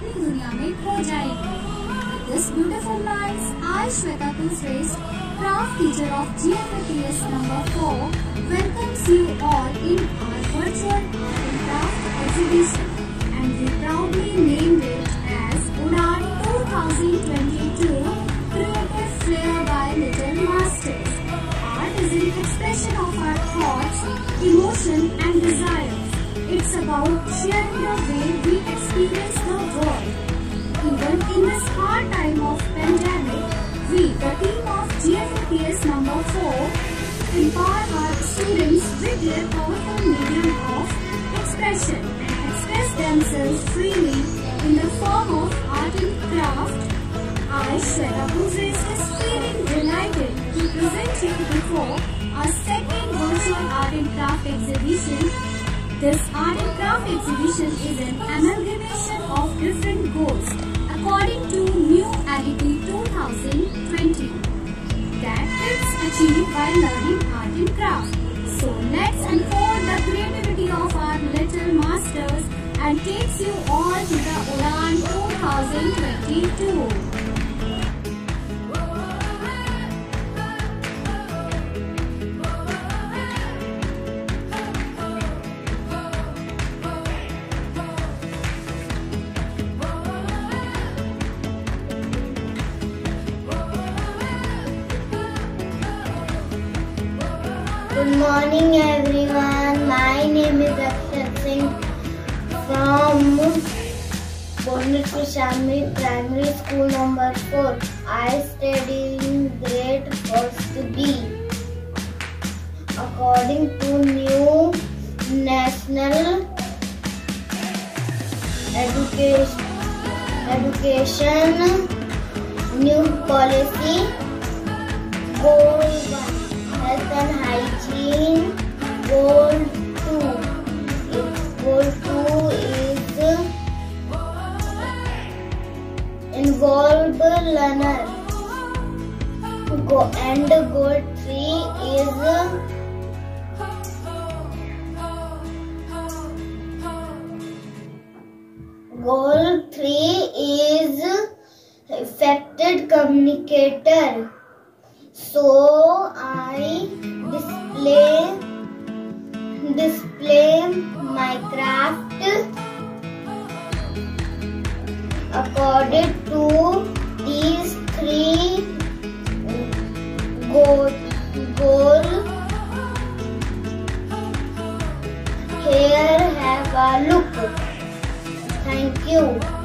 This beautiful में खो जाएगी this beautiful lines I Shweta teacher of GFAPS number 4 welcomes you all in our virtual art exhibition and we proudly named it as "Art 2022 Creative Flair by Little Masters. Art is an expression of our thoughts, emotion and desires. It's about sharing the way we their powerful medium of expression and express themselves freely in the form of art and craft. I, Shweta Buzes, is feeling delighted to present you before our second virtual art and craft exhibition this art and craft exhibition is an amalgamation of different goals according to New Aditi 2020 that kids achieve by learning art and craft. So let's unfold the creativity of our little masters and takes you all to the Udaan 2022. Good morning everyone. My name is Akshat Singh from Bonnet Kushami Primary School number 4. I study in grade first B. According to new national education education new policy goal 1 health and hygiene. 2. Its goal 2 is uh, involve learner. Go and uh, goal 3 is goal 3 is effective communicator. So I display eu